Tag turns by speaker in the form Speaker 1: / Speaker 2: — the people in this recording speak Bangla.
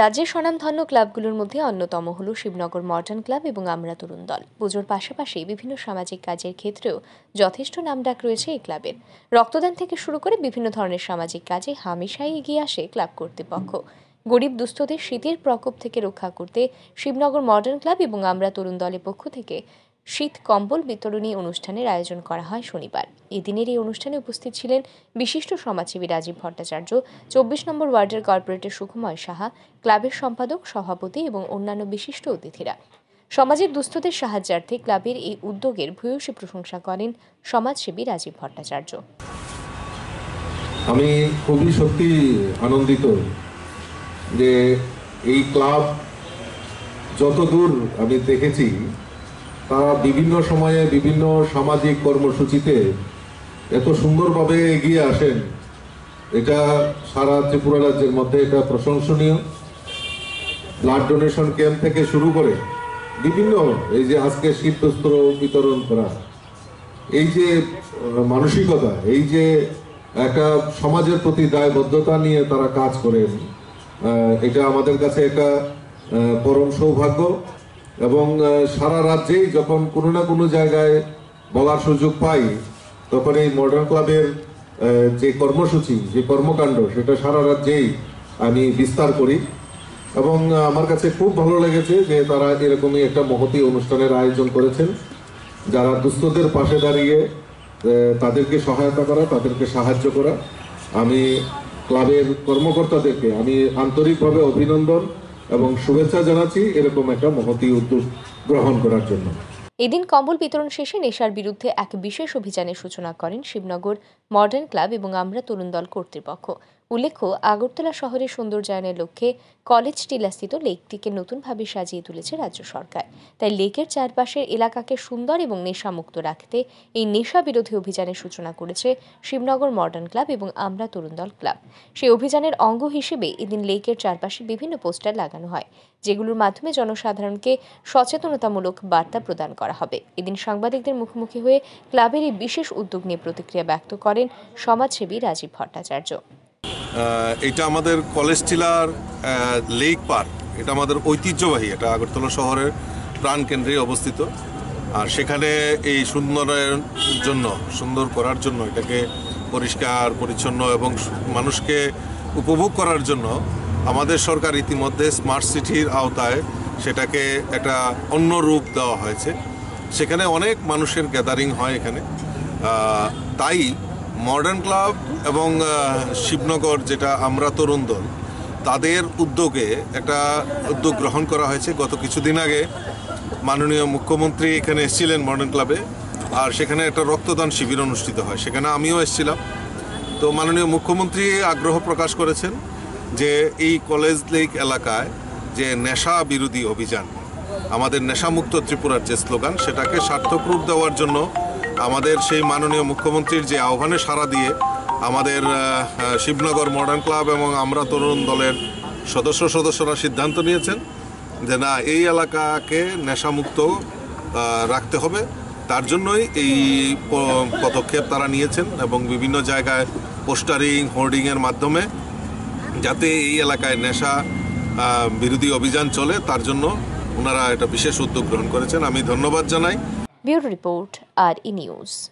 Speaker 1: রাজ্যের স্বনামধন্য ক্লাবগুলোর মধ্যে অন্যতম হল শিবনগর মডার্ন ক্লাব এবং আমরা তরুণ দল। পুজোর পাশাপাশি বিভিন্ন সামাজিক কাজের ক্ষেত্রেও যথেষ্ট নামডাক রয়েছে এই ক্লাবের। রক্তদান থেকে শুরু করে বিভিন্ন ধরনের সামাজিক কাজে হামেশাই এগিয়ে আসে ক্লাব কর্তৃপক্ষ। গরিব দুস্থদের শীতের প্রকোপ থেকে রক্ষা করতে শিবনগর মডার্ন ক্লাব এবং আমরা তরুণ দলের পক্ষ থেকে শীত কম্বল বিতরণী অনুষ্ঠানের আয়োজন করা হয় শনিবার। এদিনের এই অনুষ্ঠানে উপস্থিত ছিলেন বিশিষ্ট সমাজসেবী রাজীব ভট্টাচার্য, চব্বিশ নম্বর ওয়ার্ডের কর্পোরেটর সুকুময় সাহা, ক্লাবের সম্পাদক, সভাপতি এবং অন্যান্য বিশিষ্ট অতিথিরা। সমাজের দুস্থদের সাহায্যার্থে ক্লাবের এই উদ্যোগের ভূয়সী প্রশংসা করেন সমাজসেবী রাজীব ভট্টাচার্য।
Speaker 2: আমি খুবই সত্যি আনন্দিত যে এই ক্লাব যতদূর আমি দেখেছি তারা বিভিন্ন সময়ে বিভিন্ন সামাজিক কর্মসূচিতে এত সুন্দরভাবে এগিয়ে আসেন। এটা সারা ত্রিপুরা রাজ্যের মধ্যে এটা প্রশংসনীয়। ব্লাড ডোনেশন ক্যাম্প থেকে শুরু করে বিভিন্ন, এই যে আজকে শীতবস্ত্র বিতরণ করা, এই যে মানসিকতা, এই যে একটা সমাজের প্রতি দায়বদ্ধতা নিয়ে তারা কাজ করেন এটা আমাদের কাছে একটা পরম সৌভাগ্য। এবং সারা রাজ্যেই যখন কোনো না কোনো জায়গায় বলার সুযোগ পাই, তখন এই মডার্ন ক্লাবের যে কর্মসূচি, যে কর্মকাণ্ড, সেটা সারা রাজ্যেই আমি বিস্তার করি। এবং আমার কাছে খুব ভালো লেগেছে যে তারা এরকমই একটা মহতি অনুষ্ঠানের আয়োজন করেছেন, যারা দুস্থদের পাশে দাঁড়িয়ে তাদেরকে সহায়তা করা, তাদেরকে সাহায্য করা। আমি ক্লাবের কর্মকর্তাদেরকে, আমি আন্তরিকভাবে অভিনন্দন। এবং শুভেচ্ছা জানাচ্ছি এরকম একটা মহতি উদ্যোগ গ্রহণ করার জন্য।
Speaker 1: এদিন কম্বল বিতরণ শেষে নেশার বিরুদ্ধে এক বিশেষ অভিযানের সূচনা করেন শিবনগর মডার্ন ক্লাব এবং আমরা তরুণ দল কর্তৃপক্ষ। উল্লেখ্য, আগরতলা শহরের সৌন্দর্যায়নের লক্ষ্যে কলেজ টিলাস্থিত লেকটিকে নতুনভাবে সাজিয়ে তুলেছে রাজ্য সরকার। তাই লেকের চারপাশের এলাকাকে সুন্দর এবং নেশামুক্ত রাখতে এই নেশা বিরোধী অভিযানের সূচনা করেছে শিবনগর মডার্ন ক্লাব এবং আমরা তরুণ দল ক্লাব। সেই অভিযানের অঙ্গ হিসেবে এদিন লেকের চারপাশে বিভিন্ন পোস্টার লাগানো হয়, যেগুলোর মাধ্যমে জনসাধারণকে সচেতনতামূলক বার্তা প্রদান করা হবে। এদিন সাংবাদিকদের মুখোমুখি হয়ে ক্লাবের এই বিশেষ উদ্যোগ নিয়ে প্রতিক্রিয়া ব্যক্ত করেন সমাজসেবী রাজীব ভট্টাচার্য।
Speaker 3: এটা আমাদের কলেজ টিলার লেক পার্ক। এটা আমাদের ঐতিহ্যবাহী, এটা আগরতলা শহরের প্রাণকেন্দ্রে অবস্থিত। আর সেখানে এই সুন্দরের জন্য, সুন্দর করার জন্য, এটাকে পরিষ্কার, পরিচ্ছন্ন এবং মানুষকে উপভোগ করার জন্য আমাদের সরকার ইতিমধ্যে স্মার্ট সিটির আওতায় সেটাকে একটা অন্য রূপ দেওয়া হয়েছে। সেখানে অনেক মানুষের গ্যাদারিং হয় এখানে। তাই মডার্ন ক্লাব এবং শিবনগর, যেটা আমরা তরুণ দল, তাদের উদ্যোগে একটা উদ্যোগ গ্রহণ করা হয়েছে। গত কিছুদিন আগে মাননীয় মুখ্যমন্ত্রী এখানে এসেছিলেন মডার্ন ক্লাবে, আর সেখানে একটা রক্তদান শিবির অনুষ্ঠিত হয়। সেখানে আমিও এসেছিলাম। তো মাননীয় মুখ্যমন্ত্রী আগ্রহ প্রকাশ করেছেন যে এই কলেজ লেক এলাকায় যে নেশা বিরোধী অভিযান, আমাদের নেশামুক্ত ত্রিপুরার যে স্লোগান, সেটাকে সার্থক রূপ দেওয়ার জন্য আমাদের সেই মাননীয় মুখ্যমন্ত্রীর যে আহ্বানে সাড়া দিয়ে আমাদের শিবনগর মডার্ন ক্লাব এবং আমরা তরুণ দলের সদস্য সদস্যরা সিদ্ধান্ত নিয়েছেন যে না, এই এলাকাকে নেশামুক্ত রাখতে হবে। তার জন্যই এই পদক্ষেপ তারা নিয়েছেন এবং বিভিন্ন জায়গায় পোস্টারিং, হোর্ডিংয়ের মাধ্যমে যাতে এই এলাকায় নেশা বিরোধী অভিযান চলে, তার জন্য ওনারা একটা বিশেষ উদ্যোগ গ্রহণ করেছেন। আমি ধন্যবাদ জানাই।
Speaker 1: Bureau Report, RE News.